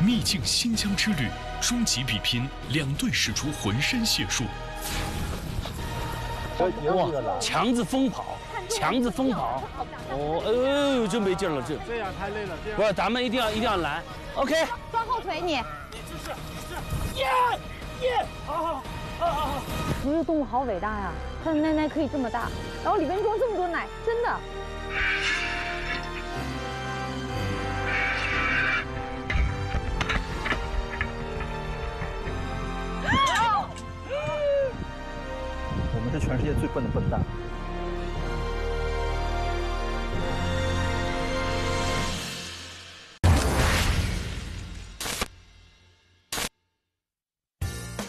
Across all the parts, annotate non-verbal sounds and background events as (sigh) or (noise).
秘境新疆之旅，终极比拼，两队使出浑身解数。哇！强子疯跑，强子疯跑。哦，哎呦，真没劲了，这这样太累了。这样不是，咱们一定要一定要来。OK，抓后腿你。是是，耶耶，好好好好好。哺乳动物好伟大呀，它的奶奶可以这么大，然后里面装这么多奶，真的。们是全世界最笨的笨蛋。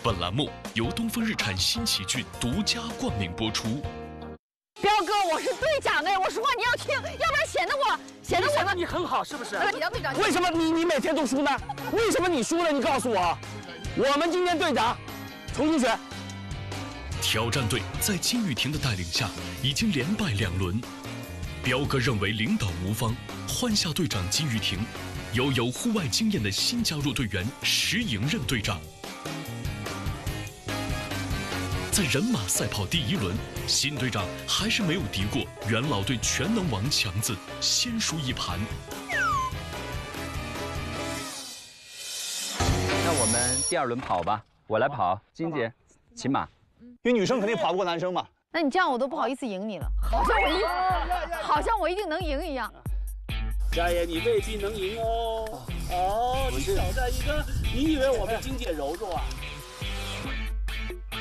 本栏目由东风日产新奇骏独家冠名播出。彪哥，我是队长哎，我说话你要听，要不然显得我显得我们你很好是不是？你当队长。为什么你你每天都输呢？为什么你输了？你告诉我。我们今天队长重新选。挑战队在金玉婷的带领下已经连败两轮。彪哥认为领导无方，换下队长金玉婷，由有户外经验的新加入队员石莹任队长。在人马赛跑第一轮，新队长还是没有敌过元老队全能王强子，先输一盘。那我们第二轮跑吧，我来跑，金姐骑马，因为女生肯定跑不过男生嘛。那你这样我都不好意思赢你了，好像我一，好像我一定能赢一样。佳爷，你未必能赢哦。哦，你挑战一个，你以为我们金姐柔弱啊？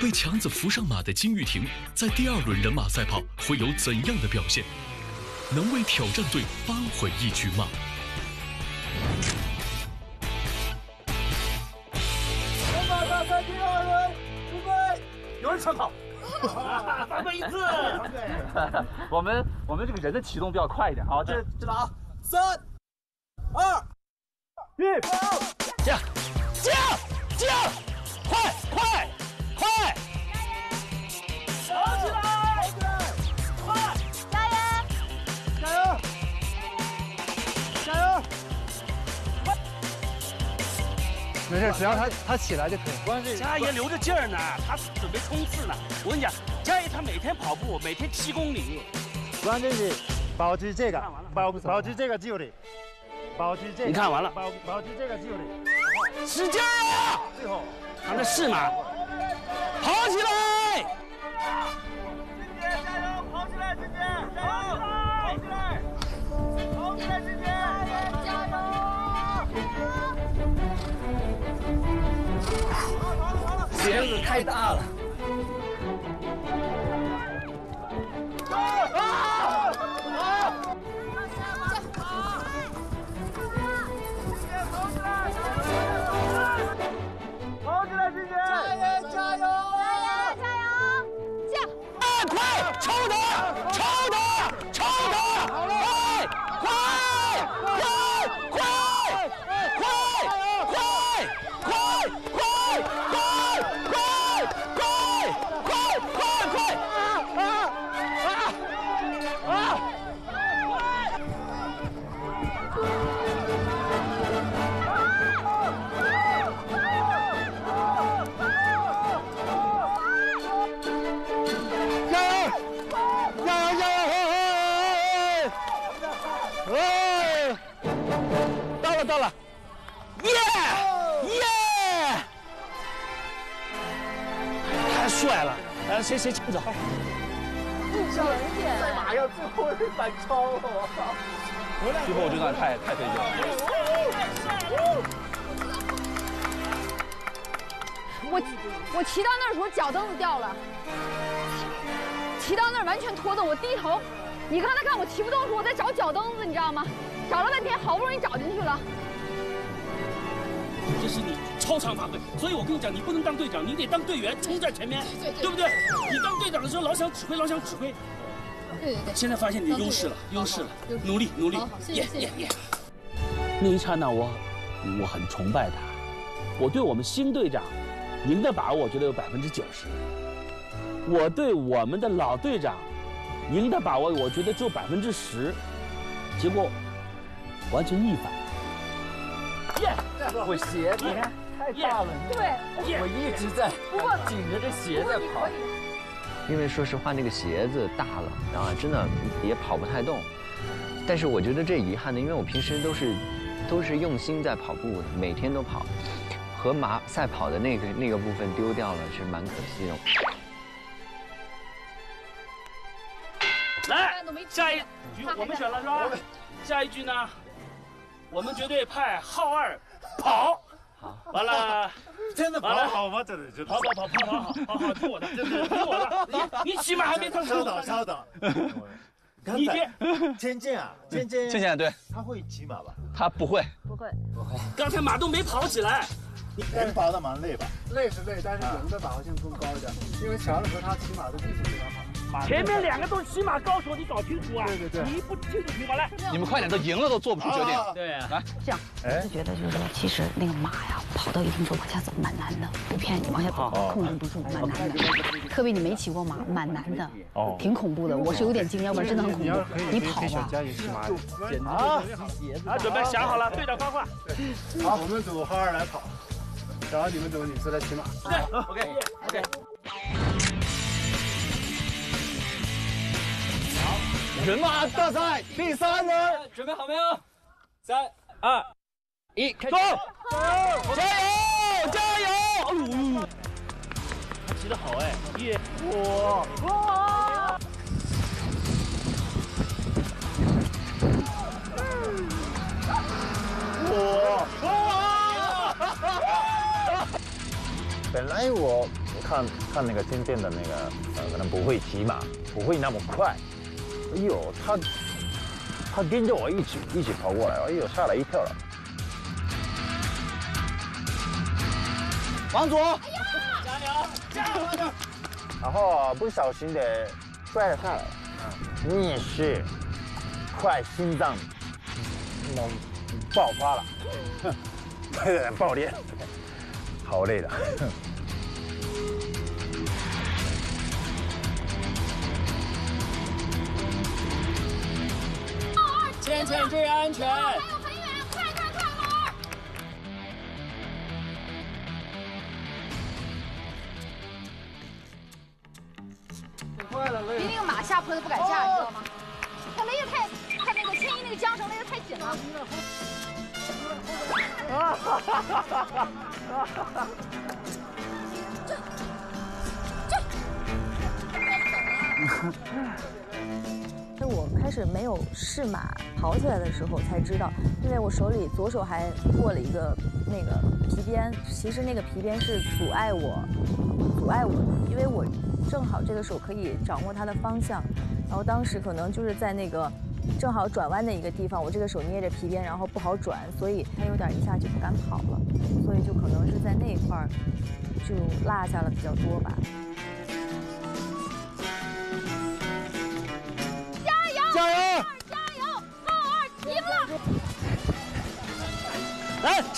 被强子扶上马的金玉婷，在第二轮人马赛跑会有怎样的表现？能为挑战队扳回一局吗？反对。(laughs) 我们我们这个人的启动比较快一点，好，这知道啊，三、二、一，这样，这样，这样，快快！快！跑起来！快！加油！加油！加油！没事，只要他他起来就可以。关键佳爷留着劲儿呢，他准备冲刺呢。我跟你讲，他每天跑步，每天七公里。关键是保持这个，保保持这个距离，保持这个。你看完了。保保持这个距离，使劲啊！最后，他们是吗？跑起来！金姐加油！跑起来，金姐加油！跑起来！跑起来，金姐加油！鞋子太大了。Oh! 来，谁谁请走？赛马要最后一反超了！最后这段太太费劲了。我我骑到那儿的时候脚蹬子掉了，骑到那儿完全拖的我低头，你刚才看我骑不动的时候我在找脚蹬子，你知道吗？找了半天，好不容易找进去了。这是你超常发挥，所以我跟你讲，你不能当队长，你得当队员，冲在前面，对不对？你当队长的时候老想指挥，老想指挥。对对对。现在发现你的优势了，优势了，努力努力，耶耶耶！那一刹那，我我很崇拜他，我对我们新队长赢的把握，我觉得有百分之九十。我对我们的老队长赢的把握，我觉得只有百分之十。结果完全逆反。耶！我鞋你看太大了，对，我一直在紧着这鞋在跑。因为说实话，那个鞋子大了，然后真的也跑不太动。但是我觉得这遗憾的，因为我平时都是都是用心在跑步的，每天都跑，和马赛跑的那个那个部分丢掉了，是蛮可惜的。来，下一局我们选了是吧？下一局呢，我们绝对派浩二跑。好，完了，真的跑好吗？真的，跑跑跑跑跑跑，好好听我的，真的听我的。你你起码还没上稍等稍等。你别，芊芊啊，芊芊，芊芊对，他会骑马吧？他不会，不会，不会。刚才马都没跑起来，人跑的蛮累吧？累是累，但是人的把握性更高一点，因为强子和他骑马的技术非常好。前面两个都是骑马高手，你搞清楚啊！对对对，你不清楚，听我来。你们快点，都赢了都做不出决定。对，来，这样，我就觉得就是说，其实那个马呀，跑到一定处往下走蛮难的，不骗你，往下走控制不住，蛮难的。特别你没骑过马，蛮难的，哦，挺恐怖的。我是有点惊讶，不然真的很恐怖。你跑吧。好，啊，准备想好了，队长发话。好，我们组浩二来跑，然后你们组女士来骑马。对，OK，OK。人马大赛第三轮，准备好没有？三二一，开始！加油！加油！他骑得好哎！耶！哇！哇！哇！本来我看看那个渐渐的那个呃，可能不会骑马，不会那么快。哎呦，他他跟着我一起一起跑过来，哎呦，吓了一跳了。王祖，加油，加油！然后不小心的摔了下来，逆势，快心脏猛爆发了，(laughs) 哼，爆裂，好累的。芊芊注意安全！还有很远，快快快，快了，累。比那个马下坡都不敢下，你知道吗？他勒得太，他那个牵引那个缰绳勒得太紧了。啊哈哈哈哈哈！我开始没有试马跑起来的时候才知道，因为我手里左手还握了一个那个皮鞭，其实那个皮鞭是阻碍我，阻碍我的，因为我正好这个手可以掌握它的方向，然后当时可能就是在那个正好转弯的一个地方，我这个手捏着皮鞭，然后不好转，所以它有点一下就不敢跑了，所以就可能是在那一块儿就落下了比较多吧。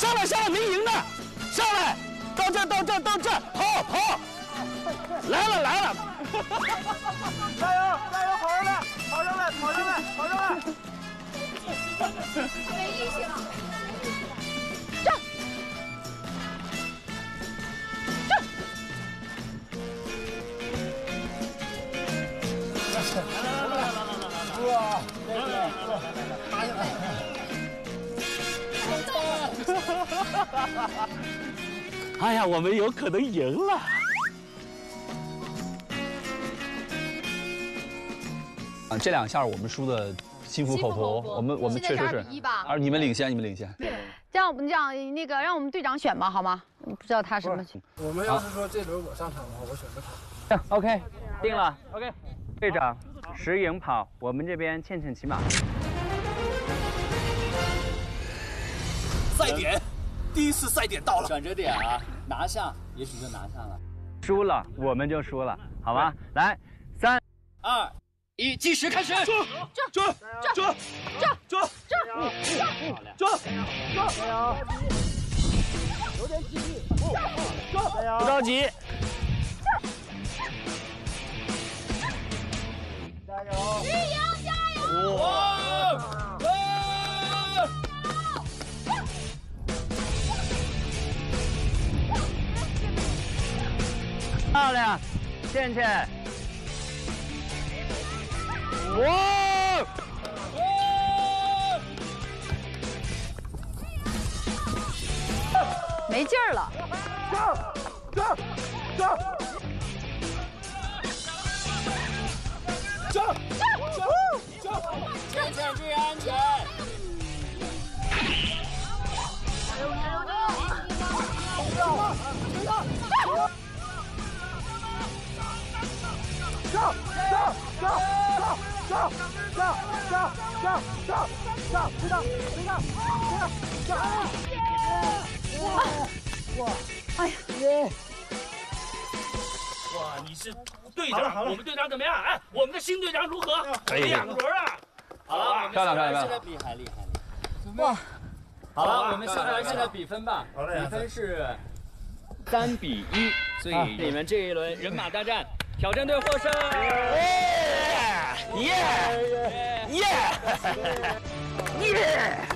上来，上来，没赢的，上来，到这，到这，到这，跑跑！来了，来了！(laughs) 加油，加油，跑上来，跑上来，跑上来，跑上来！没力气了。站！站！哇！来来来，(laughs) 哎呀，我们有可能赢了！啊，这两下我们输的心服口服，我们我们确实是，而你们领先，你们领先。这样我们这样那个让我们队长选吧，好吗？不知道他什么情况。我们要是说这轮我上场的话，我选不场。OK，定了。OK，队长。石莹跑，我们这边倩倩骑马。点，第一次赛点到了。转折点啊，拿下，也许就拿下了。输了，我们就输了，好吧？来，三、二、一，计时开始。转转转转转转转加油！有点体力，加油！不着急。加油！加油加油！呀？倩倩。哇！没劲儿了。走走走。走走走。倩倩注意安全。哇哇，哎呀耶！哇，你是队长，我们队长怎么样？哎，我们的新队长如何？两轮啊！好了，漂亮漂亮漂亮，厉害厉害！哇，好了，我们下来现在比分吧。比分是三比一，所以你们这一轮人马大战。挑战队获胜！耶耶耶耶！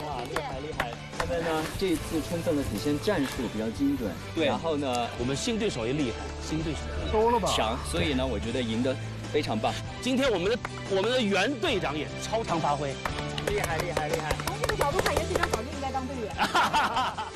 哇，厉害厉害！他们呢，这一次充分的体现战术比较精准。对，然后呢，我们新对手也厉害，新对手收了吧？强，所以呢，我觉得赢得非常棒。今天我们的我们的袁队长也超常发挥，厉害厉害厉害！从这个角度看，袁队长早就应该当队员。(laughs)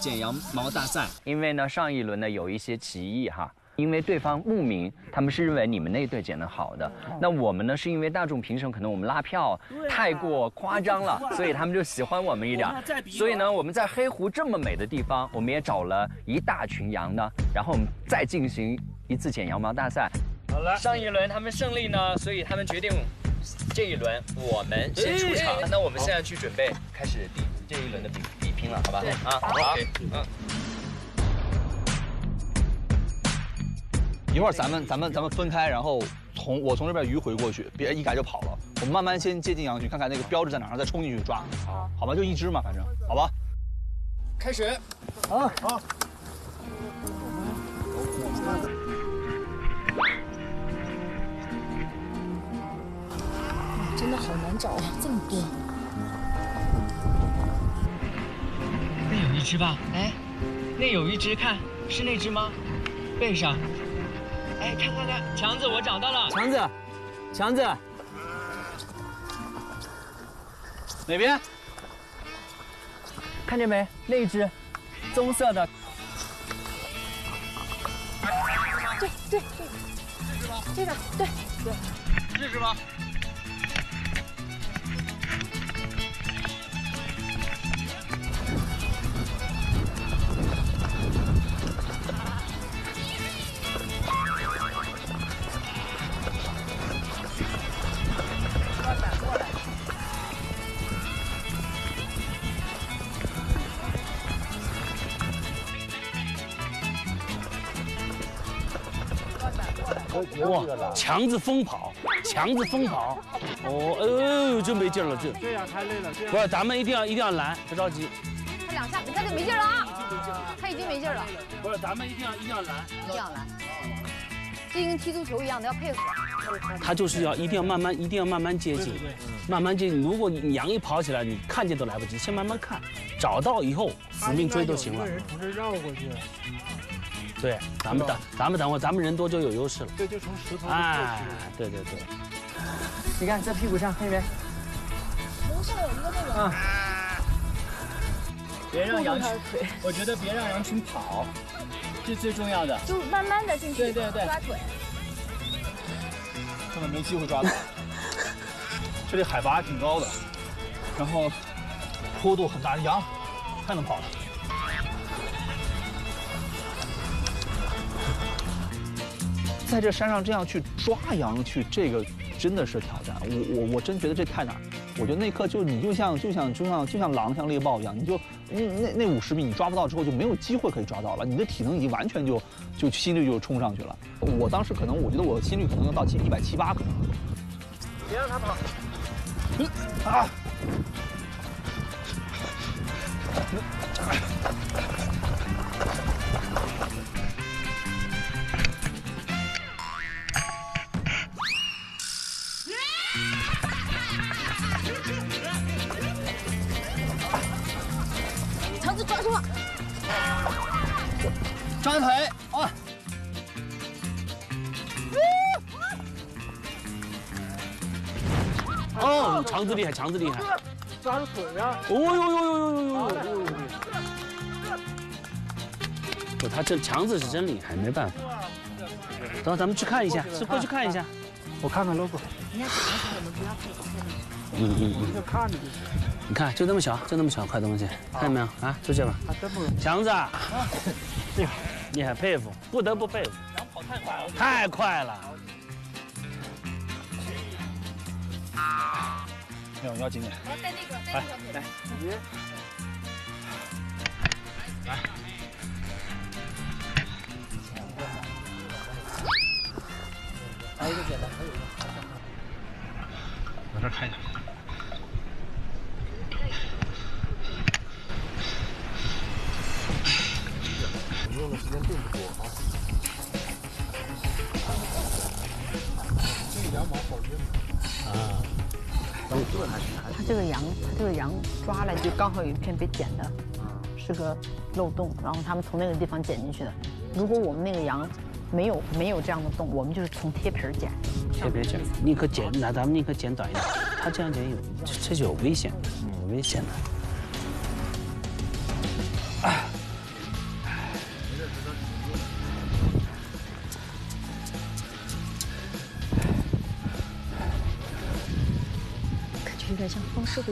剪羊毛大赛，因为呢上一轮呢有一些歧义哈，因为对方牧民他们是认为你们那队剪得好的，那我们呢是因为大众评审可能我们拉票太过夸张了，所以他们就喜欢我们一点。所以呢我们在黑湖这么美的地方，我们也找了一大群羊呢，然后我们再进行一次剪羊毛大赛。好了，上一轮他们胜利呢，所以他们决定这一轮我们先出场。那我们现在去准备开始第这一轮的比比拼了，好吧？啊，好，嗯。一会儿咱们咱们咱们分开，然后从我从这边迂回过去，别一改就跑了。我们慢慢先接近羊群，看看那个标志在哪，然后再冲进去抓。好，好吧，就一只嘛，反正，好吧。开始。啊，好。真的好难找啊，这么多。一只吧？哎，那有一只，看是那只吗？背上。哎，看看看，强子，我找到了。强子，强子，哪边？看见没？那一只，棕色的。对对对，这只吗？这个，对对，这只吗？强子疯跑，强子疯跑，哦，哎呦，真没劲了，这。对呀，太累了。不是，咱们一定要一定要拦，别着急。他两下，你看这没劲了啊！他已经没劲了。不是，咱们一定要一定要拦，一定要拦。这跟踢足球一样的，要配合。他就是要一定要慢慢，一定要慢慢接近，慢慢接近。如果你羊一跑起来，你看见都来不及，先慢慢看，找到以后死命追都行了。人从这绕过去。对，咱们等，咱们等会，咱们人多就有优势了。对，就从石头。哎，对对对。你看在屁股上，看见没？头上有一个那个。啊。别让羊群，我觉得别让羊群跑，这最重要的。就慢慢的进去。对对对。抓腿。根本没机会抓到。这里海拔挺高的，然后坡度很大，羊太能跑了。在这山上这样去抓羊去，这个真的是挑战。我我我真觉得这太难。我觉得那刻就你就像就像就像就像狼像猎豹一样，你就那那那五十米你抓不到之后就没有机会可以抓到了，你的体能已经完全就就心率就冲上去了。我当时可能我觉得我心率可能要到七一百七八可能。别让他跑。啊。双哦，强子厉害，强子厉害，抓住腿呀！哦呦呦呦呦呦呦呦！不，他这强子是真厉害，没办法。等咱们去看一下，是过去看一下。我看看 logo。嗯嗯嗯。就看着就行。你看，就那么小，就那么小块东西，看见没有？啊，就这吧。真不容易。强子，厉害，厉害，佩服，不得不佩服。羊跑太快了。太快了。要要紧点。来带那个，带那个。来，来。一个简单，还有一个。往这看一下。我们用的时间并不多啊。这个羊毛好硬啊。它这个羊，他这个羊抓来就刚好有一片被剪的，是个漏洞，然后他们从那个地方剪进去的。如果我们那个羊没有没有这样的洞，我们就是从贴皮儿剪。贴皮剪，宁可剪，那咱们宁可剪短一点。他这样剪有，这就有危险，有危险的。剪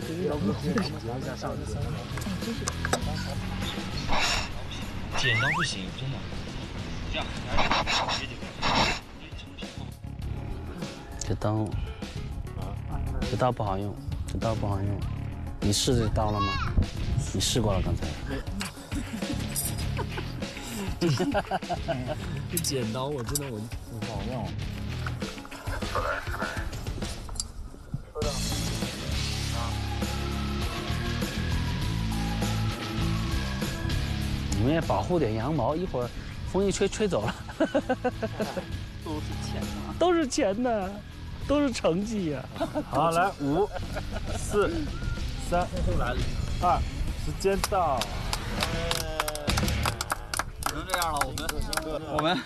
刀不行，真的。这样，这刀，这刀不好用，这刀不好用。你试这刀了吗？你试过了刚才。(laughs) (laughs) 这剪刀我真的我不好用。保护点羊毛，一会儿风一吹吹走了。(laughs) 都是钱呐，都是钱呢，都是成绩呀。好，来五、四、三、二，时间到。只能这样了，我们我们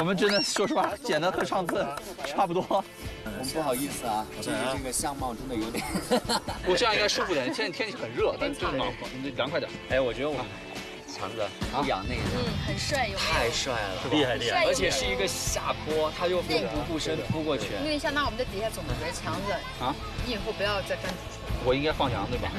我们真的说实话，剪的和上次差不多。我们不好意思啊，这这个相貌真的有点。(laughs) 我这样应该舒服点，现在天气很热，但就是暖和，凉快点。哎，我觉得我强子不养那个，嗯，很帅，有？太帅了，厉害厉害，而且是一个下坡，他又奋不顾身扑过去。因为相当我们在底下总结强子啊，你以后不要再干。我应该放羊对吧？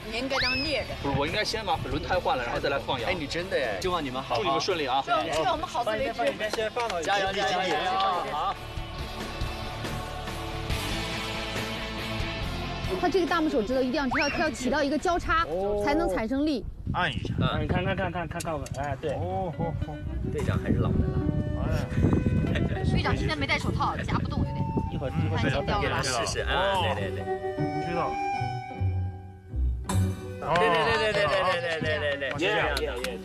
(laughs) 你应该当猎人。不是，我应该先把轮胎换了，然后再来放羊。哎，你真的哎，希望你们好，祝你们顺利啊！祝我们好自为之。先放到加油加油加油！好。它这个大拇手指头一定要要要起到一个交叉，才能产生力。按一下，你看看看看看看我，哎，对。哦吼吼，队长还是老的了。哎。队长今天没戴手套，夹不动有点。一会儿一会儿剪掉了。试试啊，对对对。知道。对对对对对对对对对对，耶耶耶，对。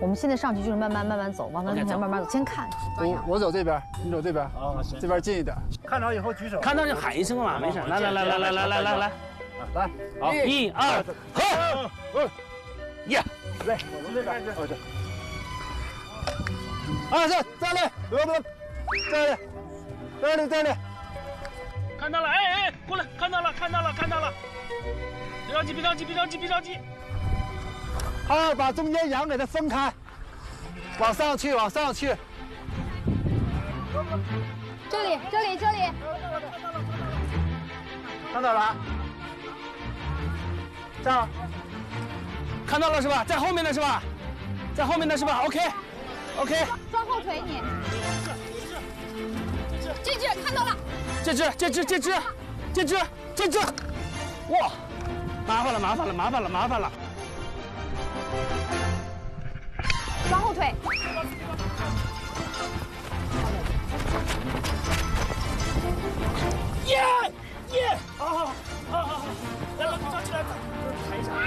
我们现在上去就是慢慢慢慢走，往那边慢慢走，先看。我我走这边，你走这边。啊，行。这边近一点。看着以后举手。看到就喊一声嘛，没事。来来来来来来来来来，来，好，一二，好，耶，来，我这边，我这。啊，是，站立，不不，站立，站立，站立。看到了，哎哎，过来，看到了，看到了，看到了。别着急，别着急，别着急，别着急。好，把中间羊给它分开，往上去，往上去。这里，这里，这里。看到了。这儿。看到了是吧？在后面的是吧？在后面的是吧？OK，OK。抓后腿你。这只看到了。这只，这只，这只，这只，这只。哇，麻烦了，麻烦了，麻烦了，麻烦了。双后腿。耶耶！好好好，好好好，来来，抓起来，抬一下。来，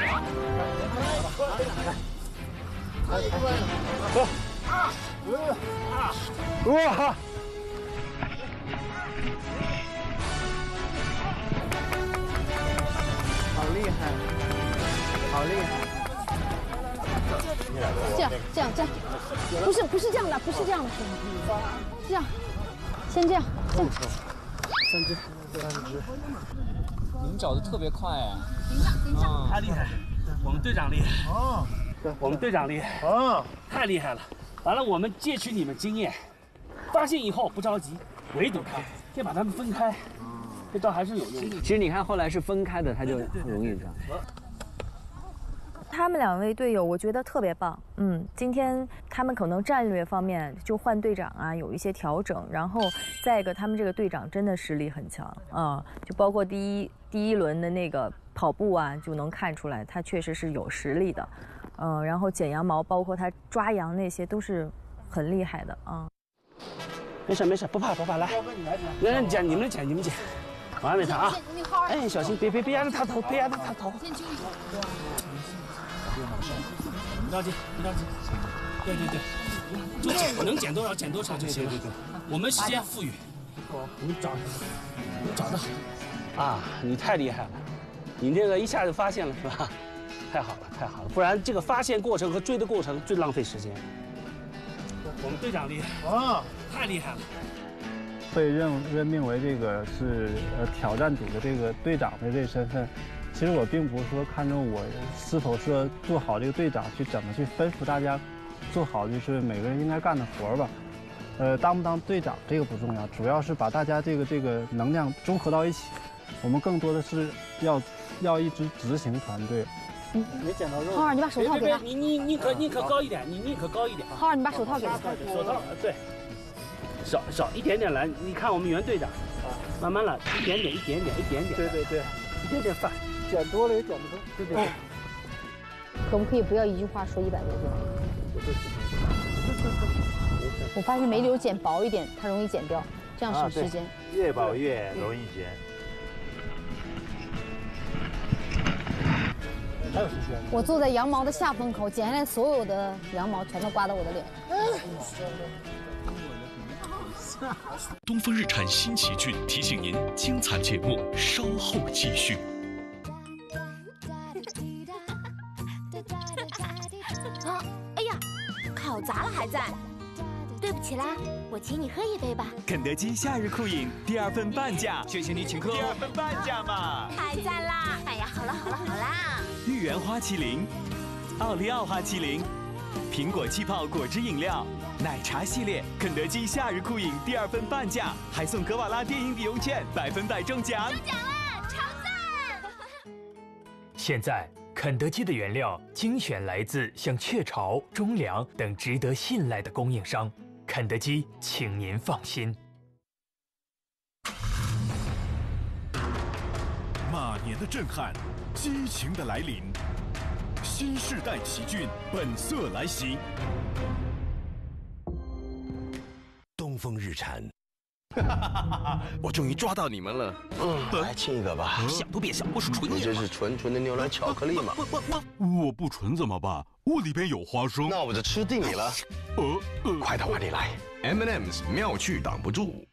走。啊！哇！好厉害！好厉害！这样这样这样，不是不是这样的，不是这样的，这样，先这样，这样。三只，三只。你们找的特别快哎！顶上顶上，太厉害！我们队长厉害哦，我们队长厉害哦，太厉害了！完了，我们借取你们经验，发现以后不着急，围堵他，先把他们分开。这招还是有用的。其实你看，后来是分开的，他就容易这样。他们两位队友，我觉得特别棒。嗯，今天他们可能战略方面就换队长啊，有一些调整。然后再一个，他们这个队长真的实力很强啊，就包括第一第一轮的那个跑步啊，就能看出来他确实是有实力的。嗯，然后剪羊毛，包括他抓羊那些，都是很厉害的啊。没事没事，不怕不怕，来，来剪你们剪你们剪，我还没他啊。哎，小心别别别压着他头，别压着他头。不着急，不着急。对对对，就剪，能减多少减多少就行。对对对，我们时间富裕。你找，你找的好。啊，你太厉害了，你这个一下就发现了是吧？太好了，太好了，不然这个发现过程和追的过程最浪费时间。我们队长厉害啊，太厉害了。被任任命为这个是呃挑战组的这个队长的这身份。其实我并不是说看重我是否说做好这个队长，去怎么去吩咐大家做好就是每个人应该干的活儿吧。呃，当不当队长这个不重要，主要是把大家这个这个能量综合到一起。我们更多的是要要一支执行团队。嗯，没捡到肉。浩儿，你把手套给他。你你你可你可高一点，你你可高一点。浩儿，你把手套给他。手套，对。少少一点点来，你看我们原队长，慢慢来，一点点一点点一点点。对对对，一点点饭。剪多了也剪不动，对不对。可不可以不要一句话说一百多遍？我发现煤流剪薄一点，它容易剪掉，这样省时间。越薄越容易剪。还有时间。我坐在羊毛的下风口，剪下来所有的羊毛全都刮到我的脸。东风日产新奇骏提醒您：精彩节目稍后继续。砸了还在，对不起啦，我请你喝一杯吧。肯德基夏日酷饮第二份半价，谢谢你请客。第二份半价嘛，太赞啦！哎呀，好了好了好啦。芋圆花麒麟，奥利奥花麒麟，苹果气泡果汁饮料，奶茶系列，肯德基夏日酷饮第二份半价，还送格瓦拉电影抵用券，百分百中奖。中奖啦，超赞！现在。肯德基的原料精选来自像雀巢、中粮等值得信赖的供应商，肯德基，请您放心。马年的震撼，激情的来临，新时代奇骏本色来袭，东风日产。(laughs) 我终于抓到你们了，嗯，来亲一个吧。想都别想，我是纯你这是纯纯的牛奶巧克力吗？我我我不纯怎么办？我里边有花生。那我就吃定你了。呃，呃快到碗里来，M&M's 妙趣挡不住。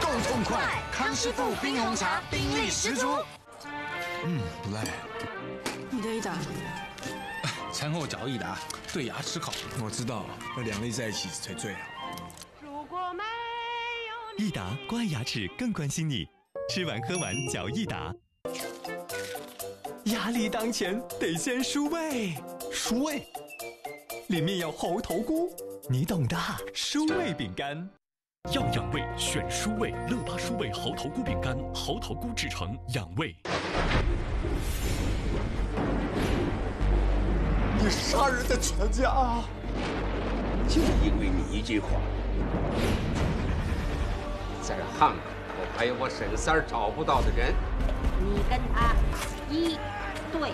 够痛快，康师傅冰红茶，冰力十足。嗯，不赖。你的益达，餐后嚼益达对牙齿好。我知道，要两粒在一起才最好。如果没有益达关爱牙齿，更关心你。吃完喝完嚼益达。压力当前，得先舒胃。舒胃，里面有猴头菇，你懂的。舒胃饼干。要养胃，选舒胃乐巴舒胃猴头菇饼干，猴头菇制成，养胃。杀人的全家啊，就因为你一句话，在汉口还有我沈三儿找不到的人。你跟他一对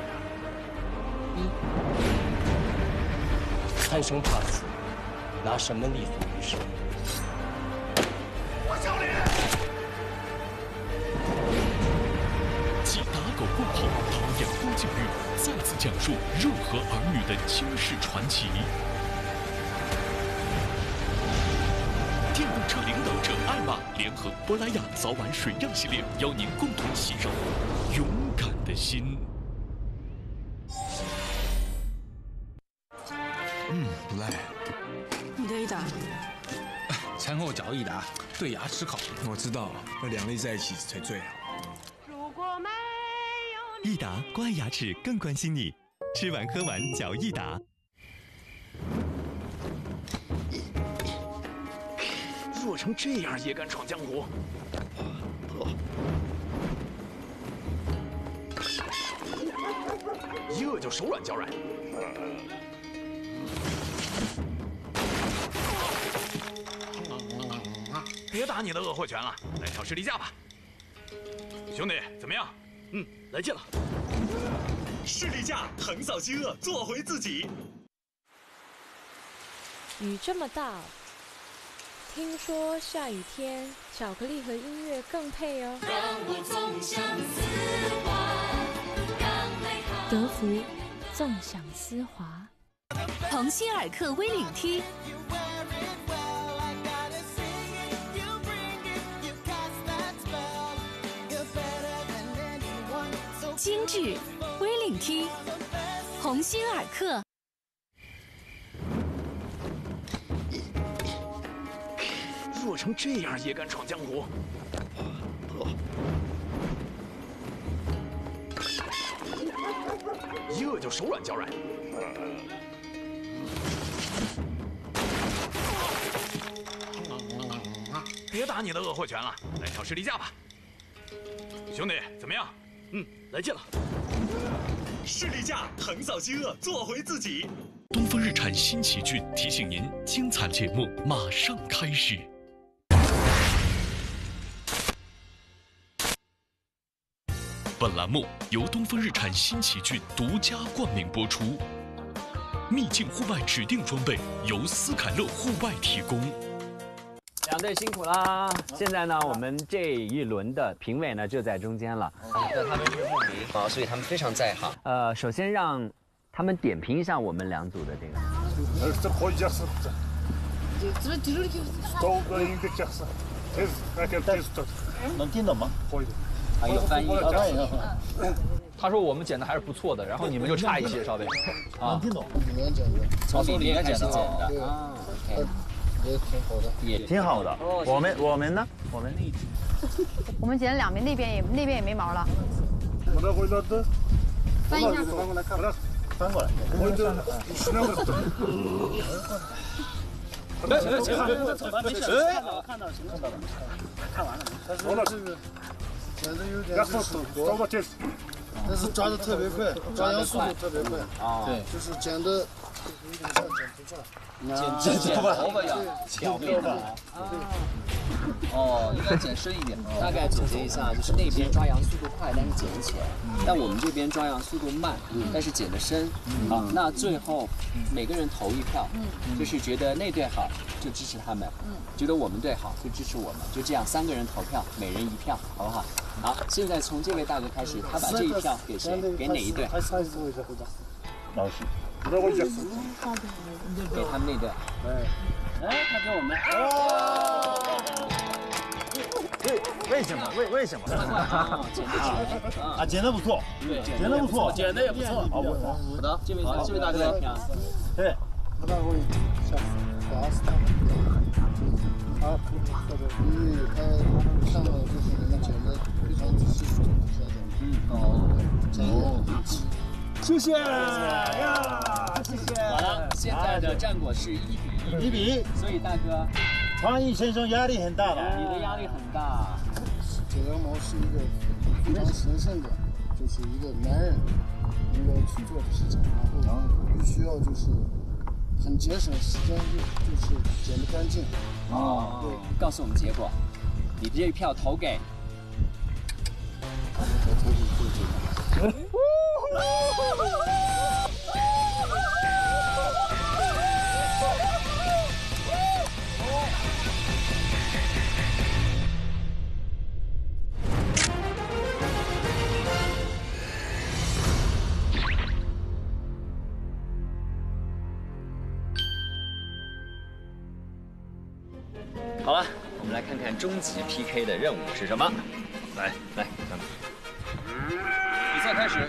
一，贪生怕死，拿什么立足于世？教练，继狗共后，导演郭靖玉再次讲述热河儿女的轻视传奇。电动车领导者艾玛联合珀莱雅早晚水漾系列，邀您共同洗手勇敢的心。嗯，不赖。你的一打，餐后嚼一打，对牙齿好。我知道，和两粒在一起才最好。益达关爱牙齿，更关心你。吃完喝完嚼益达。弱成这样也敢闯江湖？一饿就手软脚软。别打你的恶货拳了，来跳士力架吧。兄弟，怎么样？嗯，来劲了。士力架横扫饥饿，做回自己。雨这么大，听说下雨天巧克力和音乐更配哦。德芙纵享丝滑，鸿星尔克 V 领 T。精致 V 领 T，鸿星尔克。弱成这样也敢闯江湖？一饿就手软脚软。别打你的恶货拳了，来跳士力架吧。兄弟，怎么样？嗯，来劲了。士力架横扫饥饿，做回自己。东风日产新奇骏提醒您：精彩节目马上开始。本栏目由东风日产新奇骏独家冠名播出。秘境户外指定装备由斯凯乐户外提供。两队辛苦啦！现在呢，我们这一轮的评委呢就在中间了。那他们是牧民啊，所以他们非常在行。呃，首先让他们点评一下我们两组的这个。能听懂吗？啊，有翻译。他说我们剪的还是不错的，然后你们就差一些，稍微。能听懂？从里面开始剪的挺好的，也挺好的。我们我们呢？我们我们剪了两边，那边也那边也没毛了。翻一下。翻过来，看来，翻过来。来来来，没事，看到看到看到了，看完了。完了，是剪的有点手但是抓的特别快，抓羊速度特别快。啊，对，就是剪的。剪剪头发呀，巧妙吧？哦，应该剪深一点。大概总结一下，就是那边抓羊速度快，但是剪得浅；但我们这边抓羊速度慢，但是剪得深。好，那最后每个人投一票，就是觉得那队好就支持他们，觉得我们队好就支持我们，就这样三个人投票，每人一票，好不好？好，现在从这位大哥开始，他把这一票给谁？给哪一队？老师。给他们那个，哎，他给我们。为为什么？为为什么？啊，剪的不错，剪的不错，剪的也不错。好，好的，这位这位大哥，对。他会下打死他们，他不或者因为他看到就是你们剪的非常仔细，晓得嗯，哦，哦。谢谢呀，谢谢。好了，现在的战果是一比一，一比一。所以大哥，创意先生压力很大吧。你的压力很大。剪羊毛是一个非常神圣的，就是一个男人应该去做的事情，然后必须要就是很节省时间，就就是剪得干净。哦，对，告诉我们结果，你的这一票投给。投给这个。好了，我们来看看看终极 PK 的任务是什么。来来，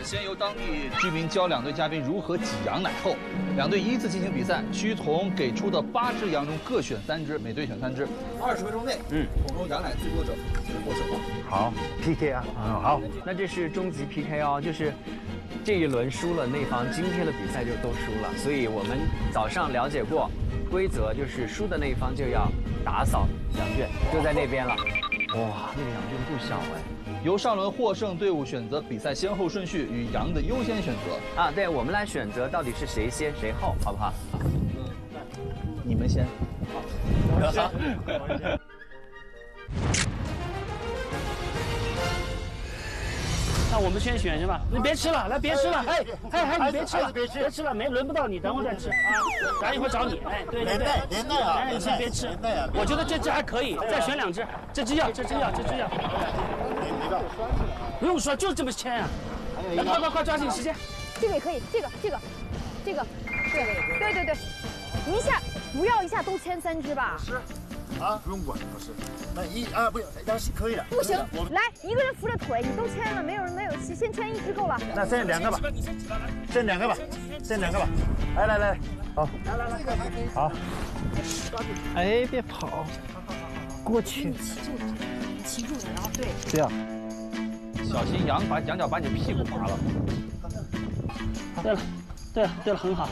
先由当地居民教两队嘉宾如何挤羊奶后，两队依次进行比赛，需从给出的八只羊中各选三只，每队选三只。二十分钟内，嗯，捧出羊奶最多者获胜。好，PK 啊，嗯，好。那这是终极 PK 哦，就是这一轮输了那方，今天的比赛就都输了。所以我们早上了解过规则，就是输的那一方就要打扫羊圈，就在那边了。哇，那个羊圈不小哎。由上轮获胜队伍选择比赛先后顺序与羊的优先选择啊，对，我们来选择到底是谁先谁后，好不好？你们先。好。那我们先选是吧？你别吃了，来别吃了，哎哎哎，你别吃了，别吃，别吃了，没轮不到你，等会再吃啊，咱一会儿找你，哎，对对对，连带啊，哎，你先别吃，我觉得这只还可以，再选两只，这只要，这只要，这只要，不用说，就这么签啊，来快快快，抓紧时间，这个也可以，这个这个这个，对对对对，一下不要一下都签三只吧？是。啊，不用管，老师。那一啊，不，杨希可以了。不行，来一个人扶着腿，你都签了，没有人没有，先签一只够了。那剩两个吧，剩两个吧，剩两个吧。来来来，好，来来来，好。哎，别跑，过去。骑住，骑住，然后对。这样，小心羊把羊角把你屁股划了。对了，对了，对了，很好，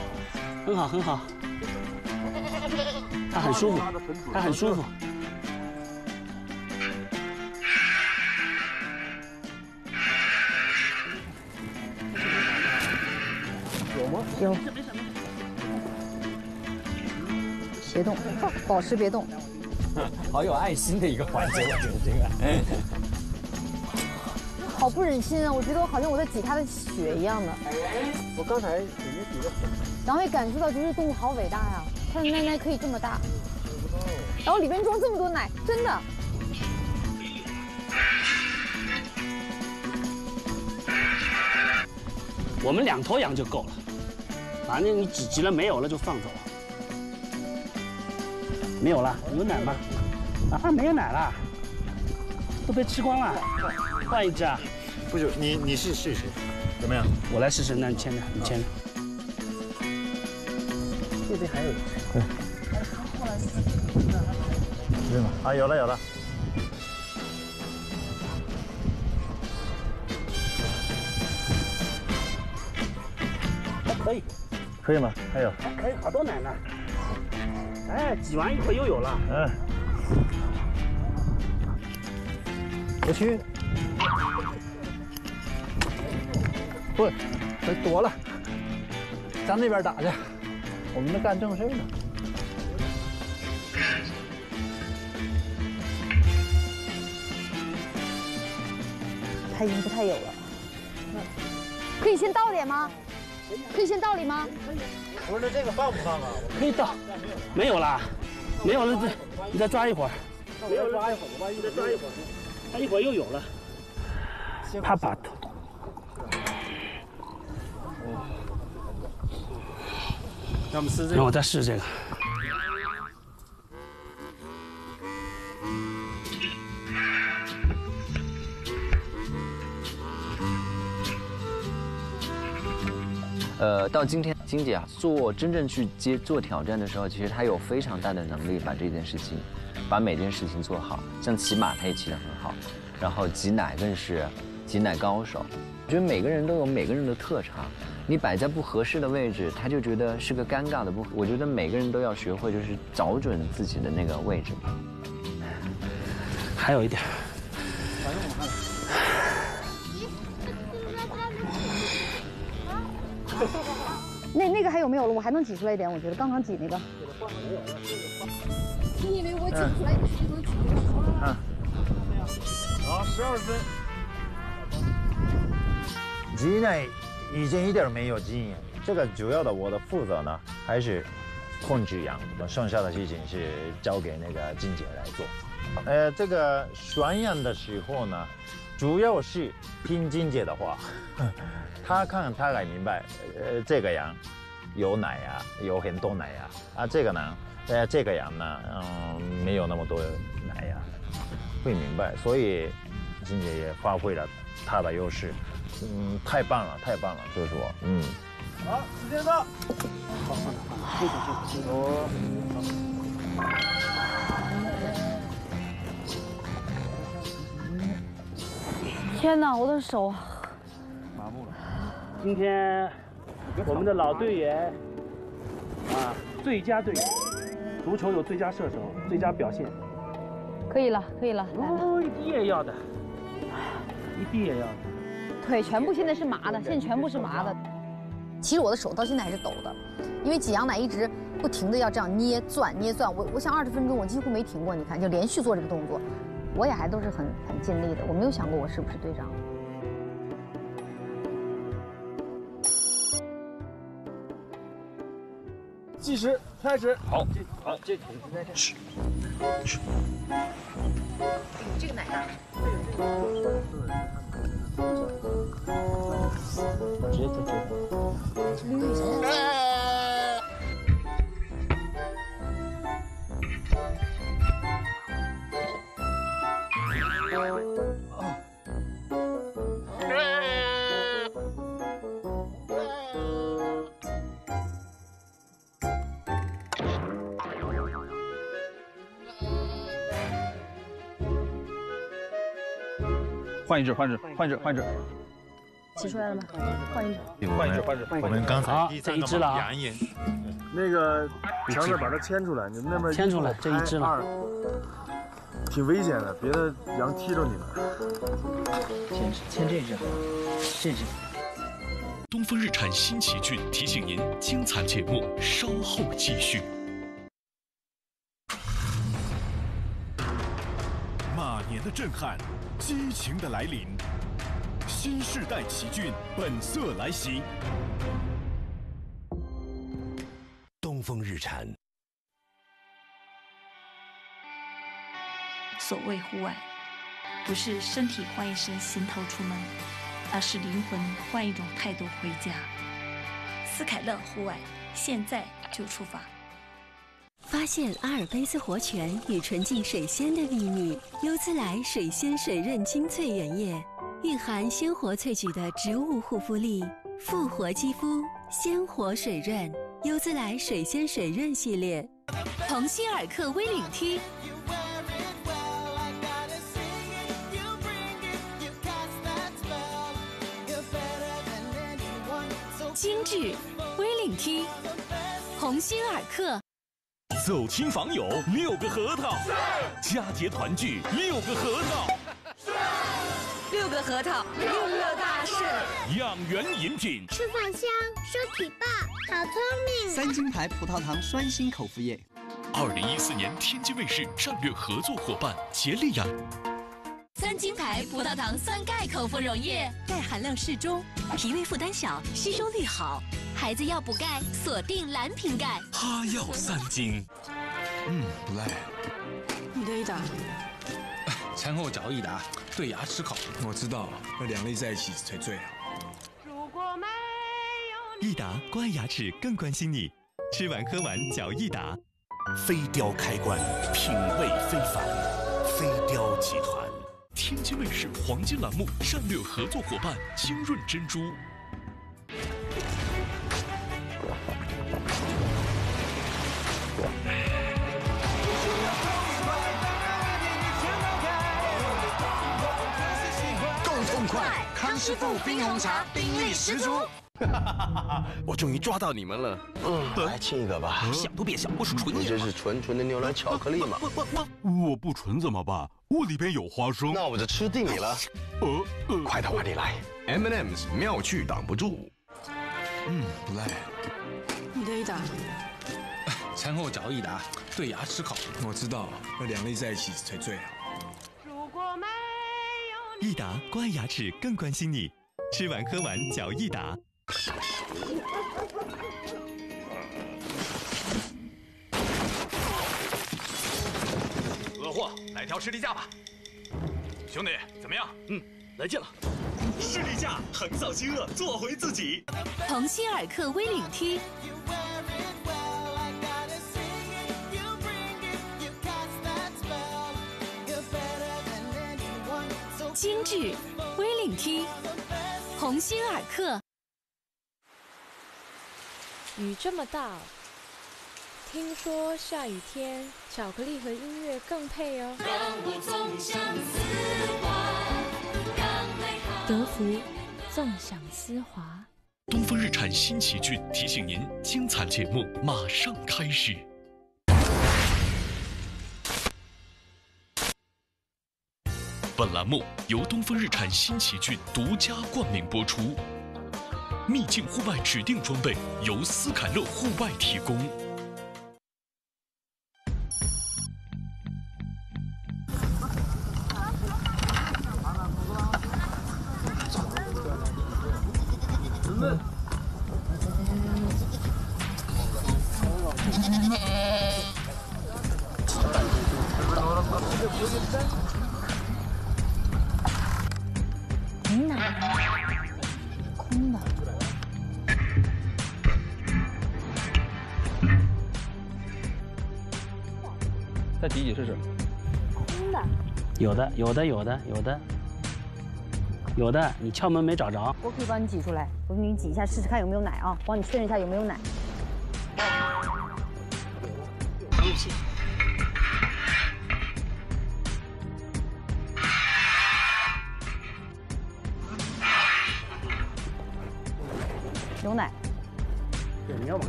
很好，很好。它很舒服，它很舒服。有吗？有。别动，保持别动。(laughs) 好有爱心的一个环节，我觉得这个。好不忍心啊！我觉得我好像我在挤它的血一样的。我刚才挤了。然后也感受到，觉得动物好伟大呀。它的奶奶可以这么大，然后里面装这么多奶，真的。我们两头羊就够了，反正你挤急了没有了就放走。没有了，有奶吗？啊，没有奶了，都被吃光了。换一只啊？不是，你你试试试，怎么样？我来试试，那你牵着，你牵着。这边还有。对。是吗？啊，有了有了。可以。可以吗？还有。可以，好多奶呢。哎，挤完一会又有了。嗯。我去。不，躲了。咱那边打去。我们这干正事呢。他已经不太有了。可以先倒点吗？可以先倒里吗？不是，那这个放不放啊？可以倒。没有啦，没有了，再你再抓一会儿。没有抓一会儿，我万一再抓一会儿，他一会儿又有了。帕帕特。让我们试这个。让我再试这个。呃，到今天，金姐啊，做真正去接做挑战的时候，其实她有非常大的能力把这件事情，把每件事情做好。像骑马，他也骑得很好，然后挤奶更是挤奶高手。我觉得每个人都有每个人的特长。你摆在不合适的位置，他就觉得是个尴尬的不。我觉得每个人都要学会，就是找准自己的那个位置。还有一点。那那个还有没有了？我还能挤出来一点，我觉得刚刚挤那个。你以为我挤出来你就能挤出来？好，十二分。挤奶。已经一点没有经验，这个主要的我的负责呢，还是控制羊，剩下的事情是交给那个金姐来做。呃，这个选羊的时候呢，主要是听金姐的话，(laughs) 她看她来明白，呃，这个羊有奶呀，有很多奶呀，啊，这个呢，呃，这个羊呢，嗯，没有那么多哎呀，会明白。所以金姐也发挥了她的优势，嗯，太棒了，太棒了，就是我，嗯。好，时间到。好，辛苦辛苦辛苦。天哪，我的手麻木了。今天我们的老队员啊，最佳队员，足球有最佳射手、最佳表现。可以了，可以了。哦，一滴也要的，一滴也要的。腿全部现在是麻的，现在全部是麻的。其实我的手到现在还是抖的，因为挤羊奶一直不停的要这样捏钻捏钻，我我想二十分钟我几乎没停过，你看就连续做这个动作，我也还都是很很尽力的，我没有想过我是不是队长。计时开始。好，这好这桶子在这。个奶大。直接就直接。绿换一只，换一只，换一只，换一只。挤出来了吗？换一只。换一只，换一只。我们刚才这一只了啊。那个强子把它牵出来，你们那边牵出来这一只了。挺危险的，别的羊踢着你们。牵牵这只，这只。东风日产新奇骏提醒您：精彩节目稍后继续。震撼，激情的来临，新世代奇骏本色来袭。东风日产。所谓户外，不是身体换一身行头出门，而是灵魂换一种态度回家。斯凯勒户外，现在就出发。发现阿尔卑斯活泉与纯净水仙的秘密，优姿莱水仙水润精粹原液，蕴含鲜活萃取的植物护肤力，复活肌肤，鲜活水润。优姿莱水仙水润系列，鸿星尔克 V 领 T。精致 V 领 T，鸿星尔克。走亲访友六个核桃，佳节团聚六个核桃，六个核桃，六六大顺。养元饮品，吃饭香，身体棒，好聪明。三金牌葡萄糖酸锌口服液。二零一四年天津卫视战略合作伙伴杰丽雅。三金牌葡萄糖酸钙口服溶液，钙含量适中，脾胃负担小，吸收率好。孩子要补钙，锁定蓝瓶钙。哈药三金。嗯，不赖。你的益达，餐后嚼益达对牙齿好。我知道，要两粒在一起才最好。益达关爱牙齿，更关心你。吃完喝完嚼益达。飞雕开关，品味非凡。飞雕集团。天津卫视黄金栏目战略合作伙伴精润珍珠。师傅冰红茶，冰力十足。(laughs) 我终于抓到你们了，嗯，来亲一个吧。想都别想，我是纯你。这是纯纯的牛奶巧克力吗？我我我，我不纯怎么办？我里边有花生。那我就吃定你了。呃，快到碗里来 mnms 妙趣挡不住。嗯，不赖。你的一打，餐后嚼一打对牙齿好。我知道，要两粒在一起才最好。益达关爱牙齿，更关心你。吃完喝完嚼益达。恶货，来条士力架吧。兄弟，怎么样？嗯，来劲了。士力架横扫饥饿，做回自己。鸿星尔克 V 领 T。精致，微领 T，鸿星尔克。雨这么大，听说下雨天巧克力和音乐更配哦。德芙，纵享丝滑。东风日产新奇骏提醒您：精彩节目马上开始。本栏目由东风日产新奇骏独家冠名播出，秘境户外指定装备由斯凯勒户外提供。(laughs) 没奶，空的。再挤挤试试。空的。有的，有的，有的，有的，有的。你窍门没找着。我可以帮你挤出来，我给你挤一下试试看有没有奶啊，帮你确认一下有没有奶。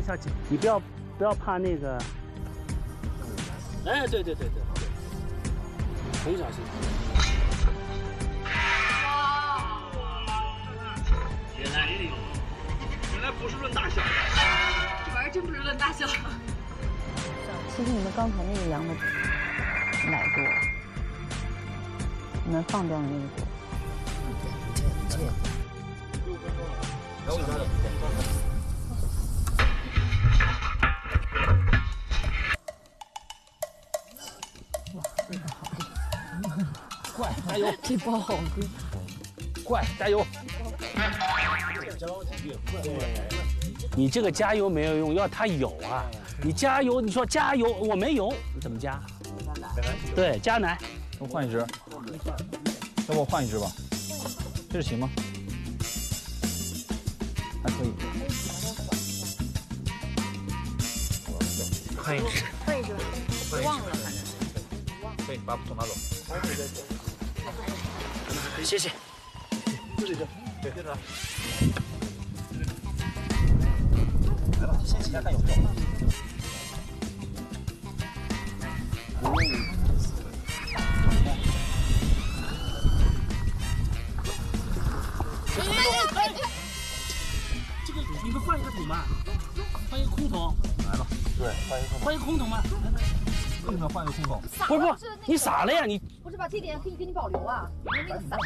下挤，你不要不要怕那个。哎，对对对对对，很小心。原来原来不是论大小，这玩意儿真不是论大小。其实你们刚才那个羊的奶多，你们放掉的那个多。怪，加油！这包好喝。怪，加油！你这个加油没有用，要它有啊！你加油，你说加油，我没油，你怎么加？对，加奶。我换一只，要不我换一只吧？这是行吗？谢谢。就这只，对，接着。来吧，先挤一下看有没有。这个你们换一个桶吧，换一个空桶。来了。对，换一个空桶。换一个空桶吧。为什么要换一个空桶？不是不是，你傻了呀你？不是把这点可以给你保留啊，因为那个洒。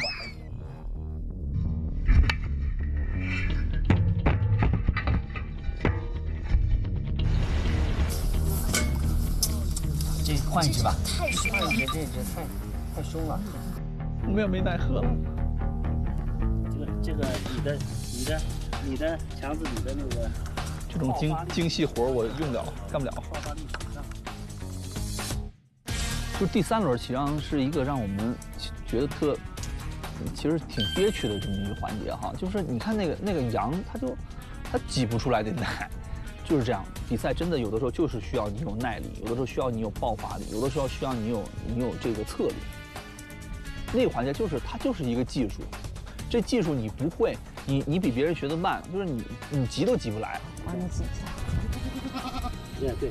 这换一只吧。太凶了，这这这太太凶了。我们要没奶喝了。这个这个你的你的你的强子你的那个这种精精细活我用不了，干不了。就第三轮，实际上是一个让我们觉得特，其实挺憋屈的这么一个环节哈。就是你看那个那个羊，它就它挤不出来的奶，就是这样。比赛真的有的时候就是需要你有耐力，有的时候需要你有爆发力，有的时候需要你有你有这个策略。那个环节就是它就是一个技术，这技术你不会，你你比别人学的慢，就是你你急都急不来。帮你急一下。对 (laughs) 对。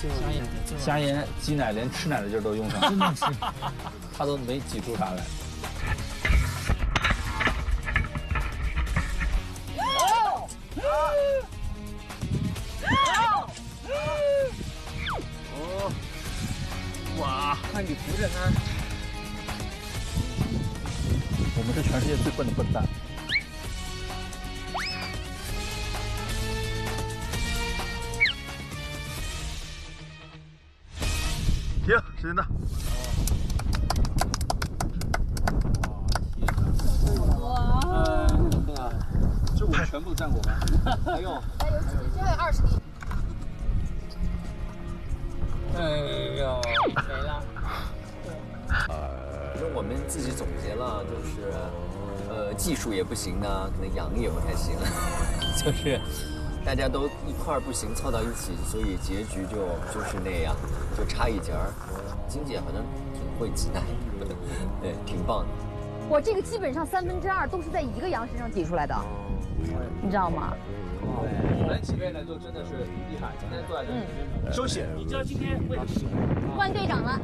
对对对对，最后虾盐挤奶连吃奶的劲儿都用上了，真的是，(laughs) 他都没挤出啥来。全部占过吗？还有，还有几粒？最后有二十滴。哎呦，没了。呃，我们自己总结了，就是，呃，技术也不行呢，可能羊也不太行，就是大家都一块儿不行，凑到一起，所以结局就就是那样，就差一截儿。金姐好像挺会挤奶，对，挺棒的。我这个基本上三分之二都是在一个羊身上挤出来的，你知道吗？我们几位呢，就真的是厉害，今天坐在这里休息。你知道今天为什么？换队长了。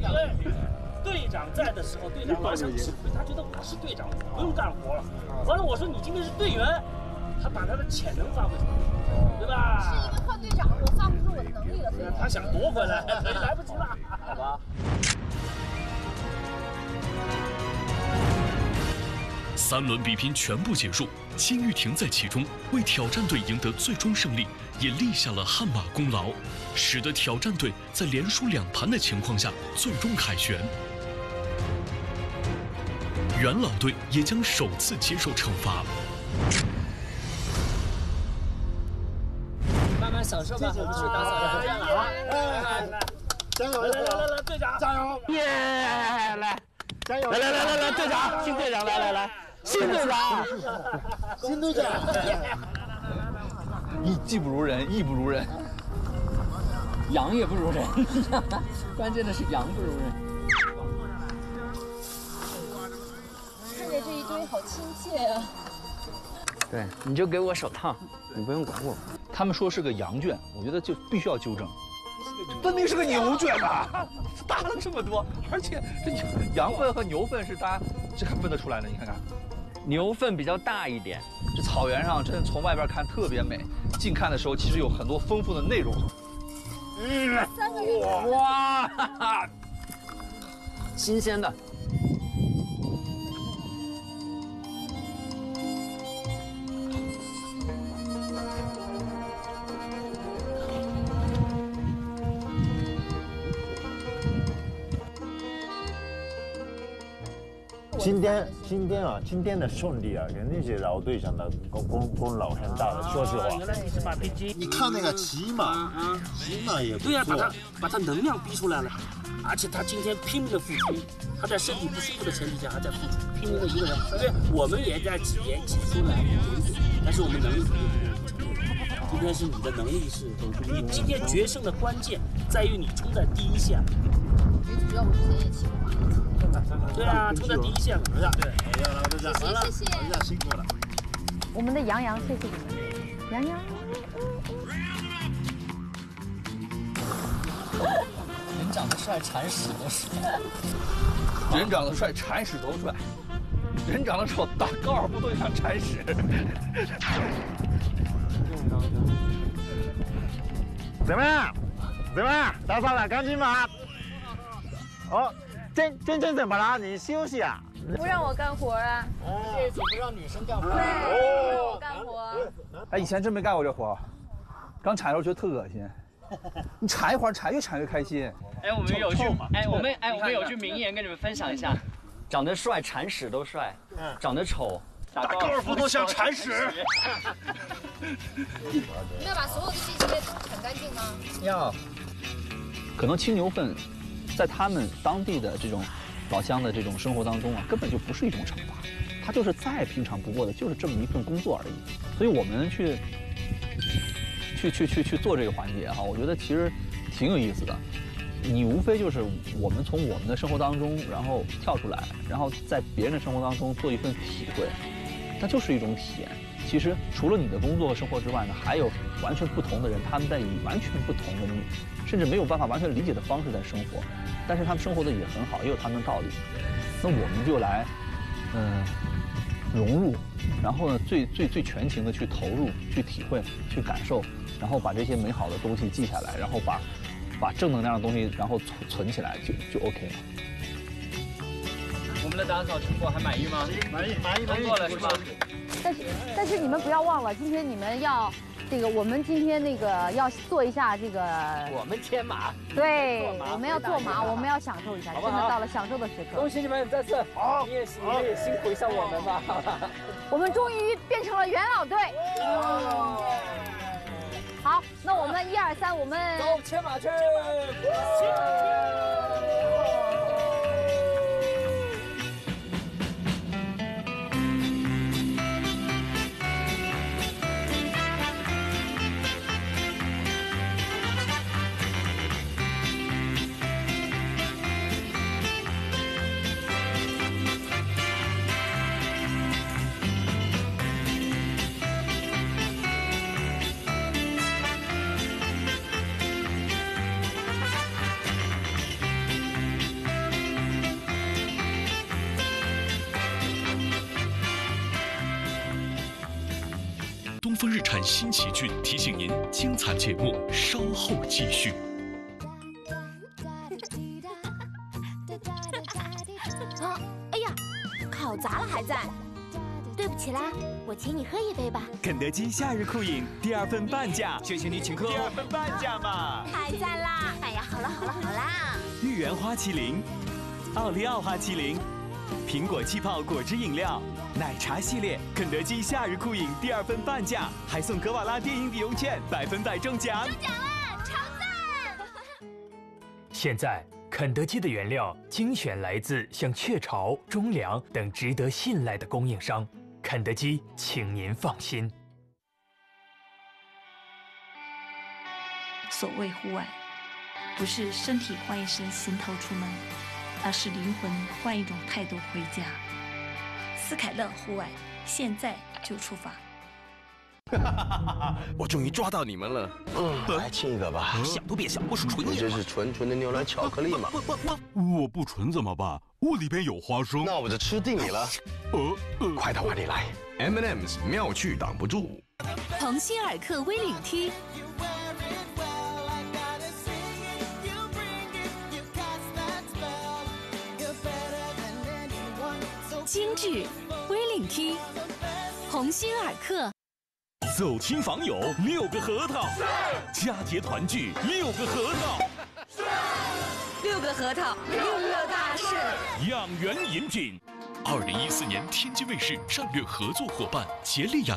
因为队长在的时候，队长老想指挥，他觉得我是队长，不用干活了。完了，我说你今天是队员，他把他的潜能发挥出来，对吧？是因为换队长了，我发挥出我的能力了，所以他想夺回来，(laughs) 来不及了，好吧？三轮比拼全部结束，金玉婷在其中为挑战队赢得最终胜利，也立下了汗马功劳，使得挑战队在连输两盘的情况下最终凯旋。元老队也将首次接受惩罚。慢慢享受吧，我们去打扫房间了啊！来来来，加油！来来来来，队长加油！耶！来，加油！来来来来来，队长，新队长，来来来，新队长，新队长，艺技不如人，艺不如人，羊也不如人，关键的是羊不如人。看着这一堆好亲切啊！对，你就给我手套，你不用管我。他们说是个羊圈，我觉得就必须要纠正，分明是个牛圈呐，(laughs) 大了这么多，而且这羊粪和牛粪是大家这还分得出来的，你看看，牛粪比较大一点，这草原上真的从外边看特别美，近看的时候其实有很多丰富的内容。嗯，三个人哇，哈哈新鲜的。今天今天啊，今天的胜利啊，跟那些老队长的功功功劳很大的。说实话，原来你是马飞机，你看那个骑马啊，骑马也对呀，把他把他能量逼出来了，而且他今天拼命的付出，他在身体不舒服的前提下还在付出，拼命的一个人。因为我们也在挤也挤出来一点点，但是我们能力不够。今天是你的能力是，你今天决胜的关键在于你冲在第一线。主要我之前也骑过马。对啊，冲在第一线了。对，好了，老队长，完了，谢谢辛苦了。我们的杨洋，谢谢你们，杨洋。人长得帅，铲屎都帅。人长得帅，铲屎都帅；人长得丑，打高尔夫都像铲屎。怎么样？怎么样？打扫的干净吗？哦，真真真怎么了？你休息啊？不让我干活啊！这次不让女生干活。对，不让我干活。哎，以前真没干过这活，刚铲的时候觉得特恶心。你铲一会儿，铲越铲越开心。哎，我们有句嘛，哎，我们哎，我们有句名言跟你们分享一下：长得帅，铲屎都帅；长得丑，打打高尔夫都像铲屎。你们要把所有的这些都铲干净吗？要。可能青牛粪，在他们当地的这种老乡的这种生活当中啊，根本就不是一种惩罚，它就是再平常不过的，就是这么一份工作而已。所以我们去去去去去做这个环节哈，我觉得其实挺有意思的。你无非就是我们从我们的生活当中，然后跳出来，然后在别人的生活当中做一份体会，它就是一种体验。其实除了你的工作和生活之外呢，还有完全不同的人，他们在以完全不同的你甚至没有办法完全理解的方式在生活，但是他们生活的也很好，也有他们的道理。那我们就来，嗯、融入，然后呢，最最最全情的去投入、去体会、去感受，然后把这些美好的东西记下来，然后把把正能量的东西，然后存存起来，就就 OK 了。我们的打扫成果还满意吗？满意，满意，通过了是吧？但是但是你们不要忘了，今天你们要这个，我们今天那个要做一下这个。我们牵马。对，我们要坐马，我们要享受一下，真的到了享受的时刻。恭喜你们再次，好，你也你们也辛苦一下我们吧。我们终于变成了元老队。好，那我们一二三，我们走牵马去。日产新奇骏提醒您：精彩节目稍后继续。啊！(laughs) 哎呀，烤砸了还在。对不起啦，我请你喝一杯吧。肯德基夏日酷饮第二份半价，谢谢你请客。第二份半价嘛。太赞啦！哎呀，好了好了好啦。芋圆花麒麟，奥利奥花麒麟，苹果气泡果汁饮料。奶茶系列，肯德基夏日酷饮第二份半价，还送格瓦拉电影抵用券，百分百中奖！中奖啦，超赞！现在，肯德基的原料精选来自像雀巢、中粮等值得信赖的供应商，肯德基，请您放心。所谓户外，不是身体换一身行头出门，而是灵魂换一种态度回家。斯凯勒户外，现在就出发！(laughs) 我终于抓到你们了，嗯，来亲一个吧。想都别想，我是纯的。你这是纯纯的牛奶巧克力吗？不不不，我不纯怎么办？我里边有花生。那我就吃定你了。呃，快到碗里来，M&M's 妙趣挡不住。鸿星尔克威领 T。精致 V 领 T，鸿星尔克。走亲访友六个核桃，佳节团聚六个核桃，六个核桃六个大顺。养元饮品，二零一四年天津卫视战略合作伙伴，杰利亚。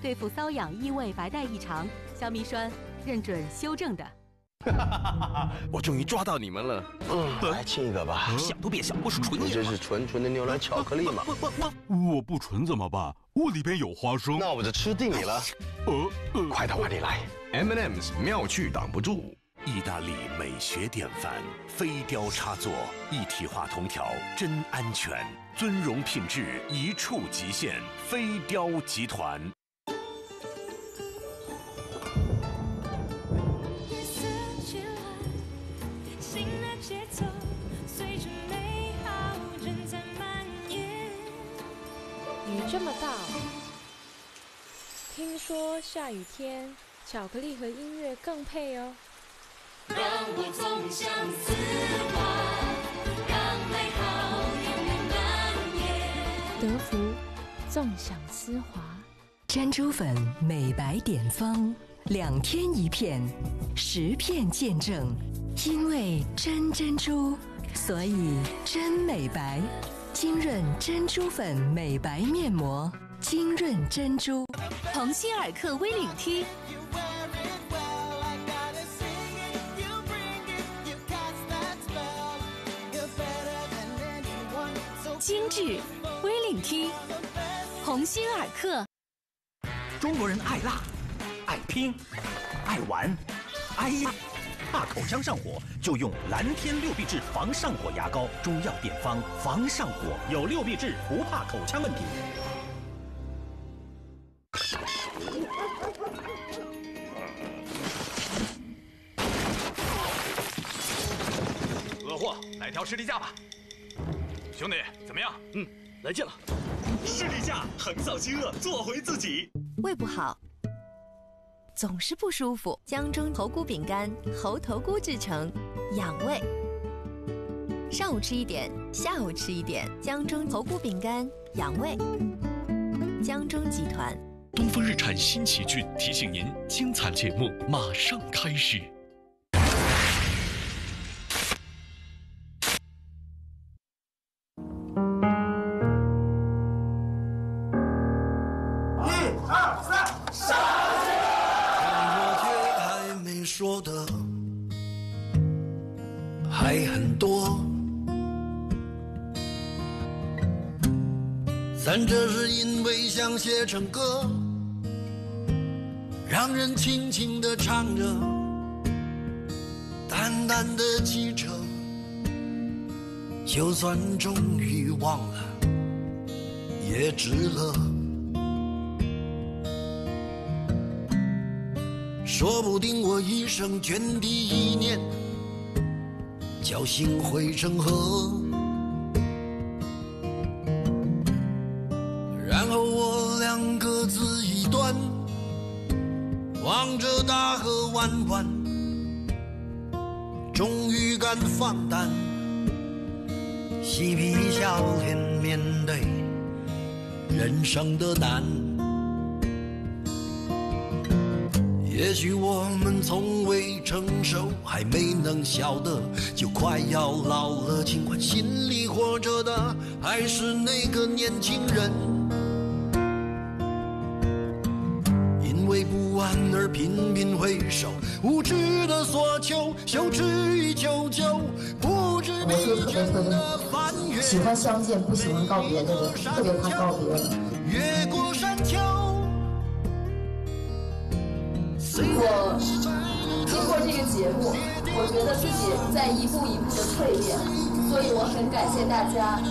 对付瘙痒、异味、白带异常，消糜栓认准修正的。(laughs) 我终于抓到你们了，嗯，来亲一个吧。想都别想，我是纯的。你这是纯纯的牛奶巧克力吗？不不不，我不纯怎么办？我里边有花生。那我就吃定你了。呃，快到碗里来，M&M's 妙趣挡不住。意大利美学典范，飞雕插座，一体化铜条，真安全，尊荣品质，一触即现。飞雕集团。这么大，听说下雨天巧克力和音乐更配哦。让我纵享丝滑，让美好永远蔓延。德芙，纵享丝滑。珍珠粉美白点芳，两天一片，十片见证。因为真珍珠，所以真美白。精润珍珠粉美白面膜，精润珍珠，鸿星尔克 V 领 T，精致 V 领 T，鸿星尔克。中国人爱辣，爱拼，爱玩，哎呀！怕口腔上火，就用蓝天六必治防上火牙膏，中药典方，防上火有六必治，不怕口腔问题。恶货，来条士力架吧。兄弟，怎么样？嗯，来劲了。士力架横扫饥饿，做回自己。胃不好。总是不舒服，江中猴菇饼干，猴头菇制成，养胃。上午吃一点，下午吃一点。江中猴菇饼干，养胃。江中集团。东风日产新奇骏提醒您：精彩节目马上开始。这是因为想写成歌，让人轻轻地唱着，淡淡的记着，就算终于忘了，也值了。说不定我一生涓滴一念，侥幸汇成河。俩各自一端，望着大河弯弯，终于敢放胆，嬉皮笑脸面对人生的难。也许我们从未成熟，还没能晓得，就快要老了。尽管心里活着的还是那个年轻人，而频频回首，无知的索求，羞耻与求救，不知我是特别特别喜欢相见，不喜欢告别的人，特别怕告别。越过山丘。我经过这个节目，我觉得自己在一步一步的蜕变，所以我很感谢大家，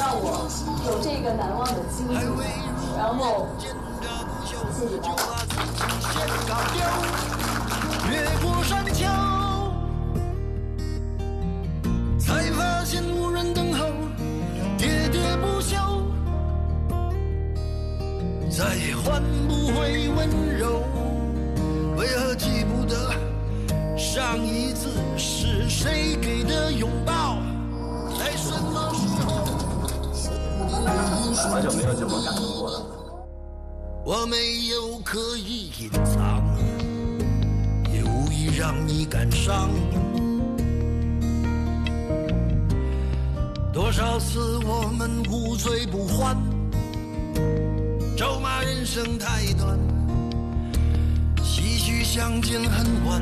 让我有这个难忘的经历。然后，谢谢大家。先擦掉越过山丘，才发现无人等候，喋喋不休，再也换不回温柔。为何记不得上一次是谁给的拥抱？在什么时候？好久没有这么感动过了。我没有刻意隐藏，也无意让你感伤。多少次我们无醉不欢，咒骂人生太短。唏嘘相见恨晚，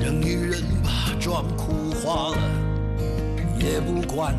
人与人把妆哭花了也不管。